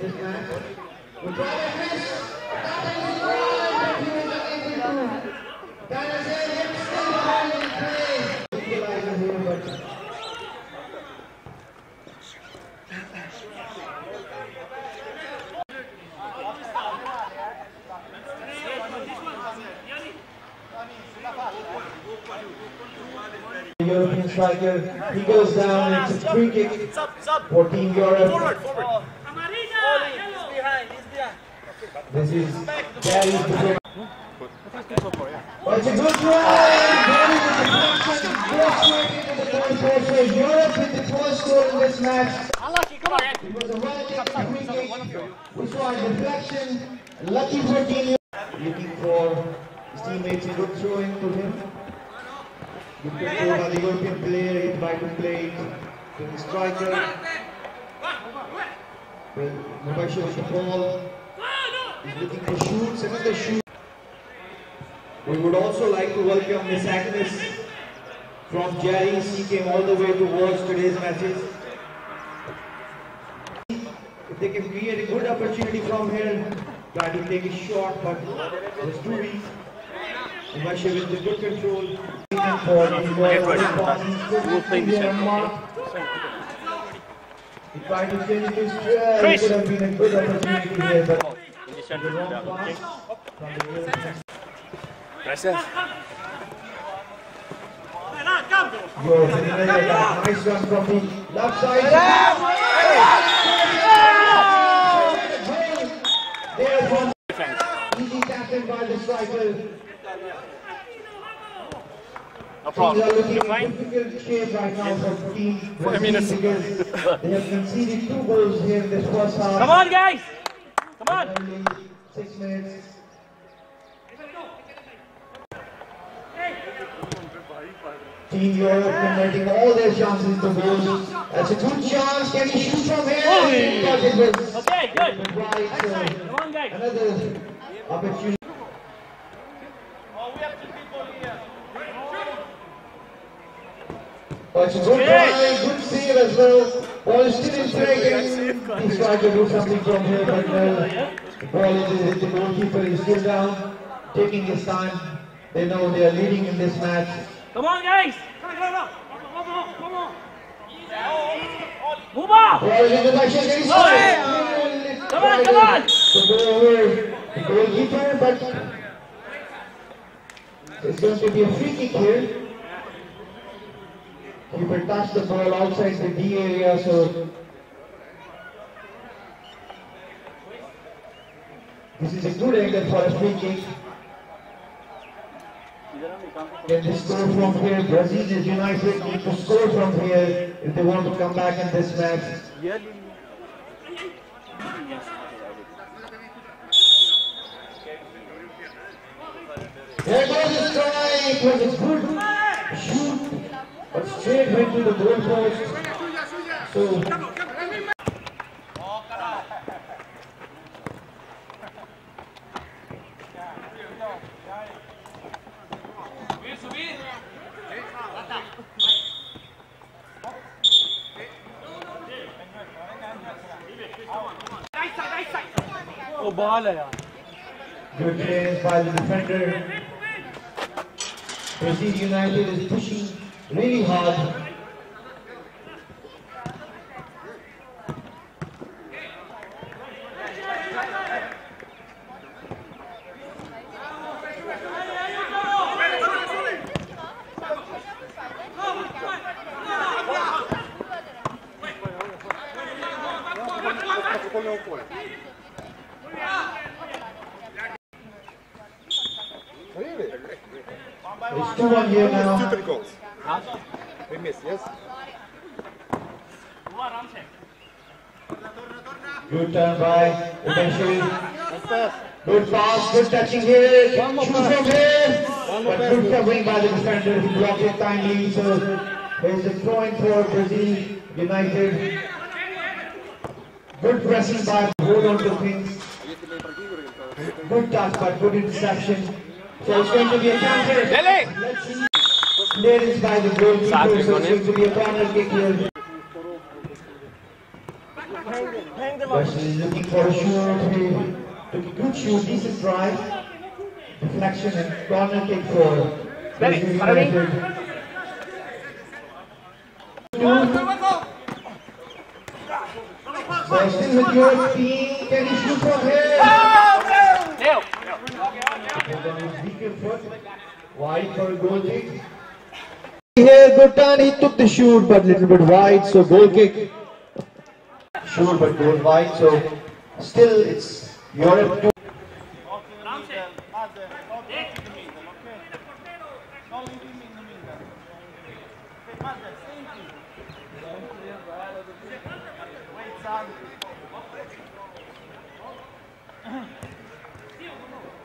this match. We try to miss. That is one. He was unable to. That is it. It's still behind in play. Equalizer here, but The European striker, he goes down, and it's a free kick for Team Europe. This is. Oh, it's a good post. Europe with the first goal in this match. Unlucky, come on, It was a well-taken free saw a deflection. Lucky for Europe. Looking for his teammates, a good throw in to him. Good control by the European player, he tried to play the striker. Well, Mubashir with the ball. Looking for shoots, another shoot. We would also like to welcome Miss Agnes from Jerry's. She came all the way to watch today's matches. If they can create a good opportunity from here, try to take a shot, but it was too weak. Mubashir with the good control. For the We'll play this Indian one. mark. He tried to change his uh, It have been a good opportunity here, but In the center the of wrong the pass kick. from the European Gracias. Nice run from the left side. There from easy by the striker. No problem. are looking You in fine? right now for Five minutes. they have conceded two goals here in this first half. Come on, guys! Come on! Six minutes. Team Europe converting all their chances into goals. That's a good chance. Can he shoot from here? Oh, but Okay, good. right. So Come on, guys. another opportunity. Oh, it's a good try, good save as well. Ball is still in play. He's trying to do something from here, but well, the ball is hit the goalkeeper. He's still down, taking his time. They know they are leading in this match. Come on, guys! Move on! Ball is in the back, getting Come on, come on! To go over the goalkeeper, but it's going to be a free kick here. Keeper touched the ball outside the D area, so this is a good angle for a free kick. Can they score from here? Brazil is United need to score from here if they want to come back in this match. There goes the strike. It was a good but straight went to the goal post. So O ball है यार good clearance by the defender. Brazil United is pushing really hard. 2 1 here now. We missed, yes? Good turn by eventually. Good pass, good touching here. Shoot from here. But good covering by the defender who blocked it timely. So there's a in for Brazil United. Good pressing by hold on to things. Good touch but good interception. So it's going to be a counter. Let's see. Clearance by the goalkeeper. So it's going to be a corner kick here. Brazil is looking for a shoot. Took a good shoot, decent drive. Deflection and corner kick for Brazil United. So still with your team, can he shoot from here? Weaker foot, wide for a goal kick. Here, he took the shoot, but little bit wide, so goal kick. Shoot, but goes wide, so still it's Europe 2.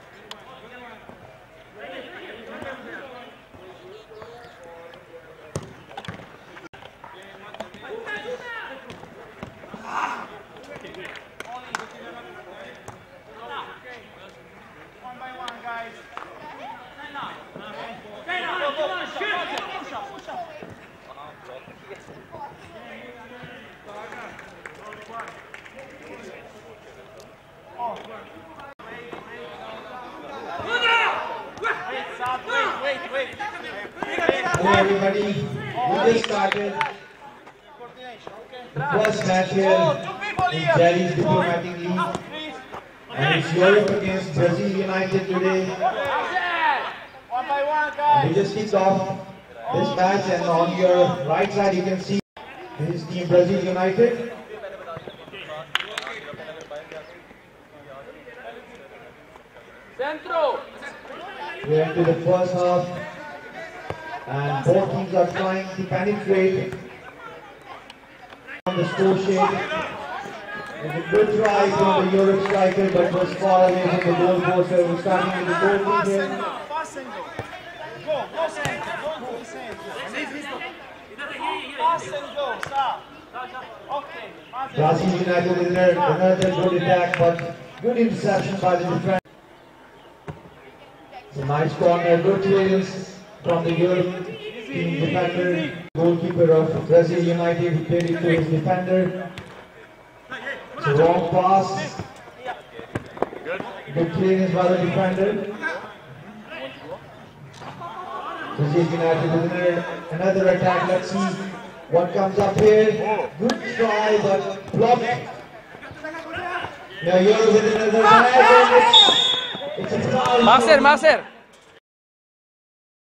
We just started first match here in Jerry's Diplomatic League and it's Europe against Brazil United today. We just kicked off this match and on your right side you can see this is team Brazil United. Centro! We're into the first half and both teams are trying to penetrate on the score sheet. It's a good try from the Europe striker but was far away from the goal post. So we're starting with the goal here. And and and Brazil United with another good attack but good interception by the defense. It's a nice corner, good clearance from the Europe team defender, goalkeeper of Brazil United who played it to his defender. It's a wrong pass. Good clearance by the defender. Brazil United with another, another attack. Let's see what comes up here. Good try, but blocked. Now Europe with another attack. and It's, it's a foul. Maser, Maser!